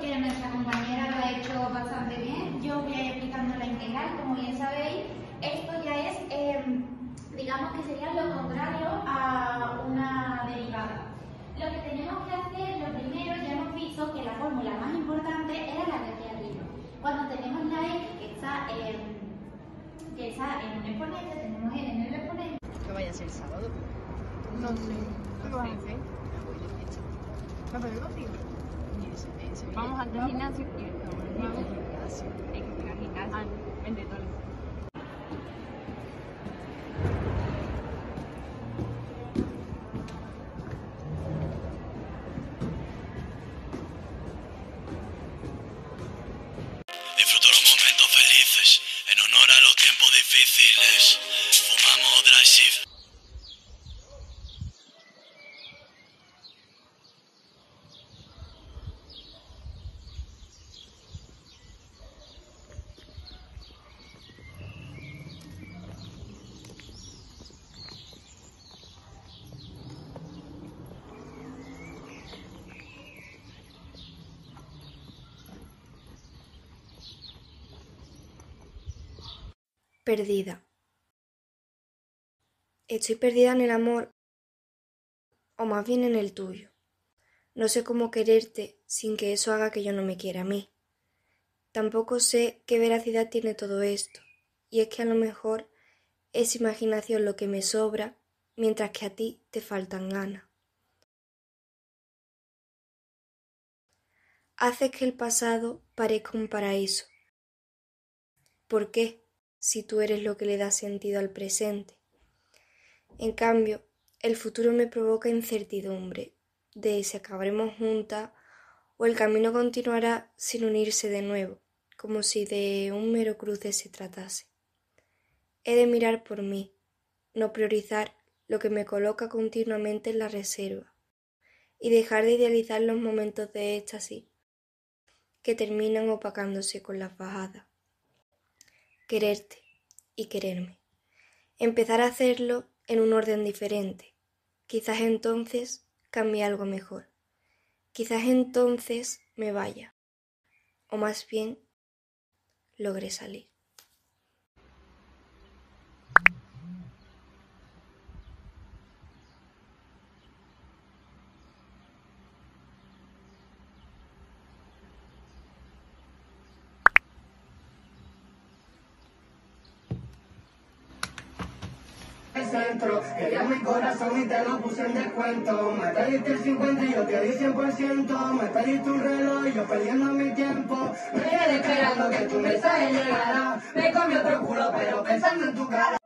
porque nuestra compañera lo ha hecho bastante bien. Yo voy a ir explicando la integral, como bien sabéis, esto ya es, em, digamos que sería lo contrario a una derivada. Lo que tenemos que hacer, lo primero, ya hemos visto que la fórmula más importante era la de aquí arriba. Cuando tenemos la x que está en, que está en un exponente, tenemos n en el exponente. Que vaya a ser sábado. No sé. ¿Qué vas a hacer? Me voy de fiesta. ¿Me has perdido contigo? Vamos al gimnasio y Vamos al gimnasio. Hay que ir al gimnasio. Ah, vente, Tole. Disfruto los momentos felices en honor a los tiempos difíciles. Fumamos dry shift. Perdida. Estoy perdida en el amor, o más bien en el tuyo. No sé cómo quererte sin que eso haga que yo no me quiera a mí. Tampoco sé qué veracidad tiene todo esto, y es que a lo mejor es imaginación lo que me sobra, mientras que a ti te faltan ganas. Haces que el pasado parezca un paraíso. ¿Por qué? Si tú eres lo que le da sentido al presente. En cambio, el futuro me provoca incertidumbre de si acabaremos juntas o el camino continuará sin unirse de nuevo, como si de un mero cruce se tratase. He de mirar por mí, no priorizar lo que me coloca continuamente en la reserva y dejar de idealizar los momentos de éxtasis que terminan opacándose con las bajadas quererte y quererme. Empezar a hacerlo en un orden diferente. Quizás entonces cambie algo mejor. Quizás entonces me vaya. O más bien, logre salir. El centro Querías mi corazón y te lo puse en descuento. Me pediste el 50 y yo te di 100% Me pediste un reloj y yo perdiendo mi tiempo. Me quedé esperando que tu mensaje llegara Me comí otro culo pero pensando en tu cara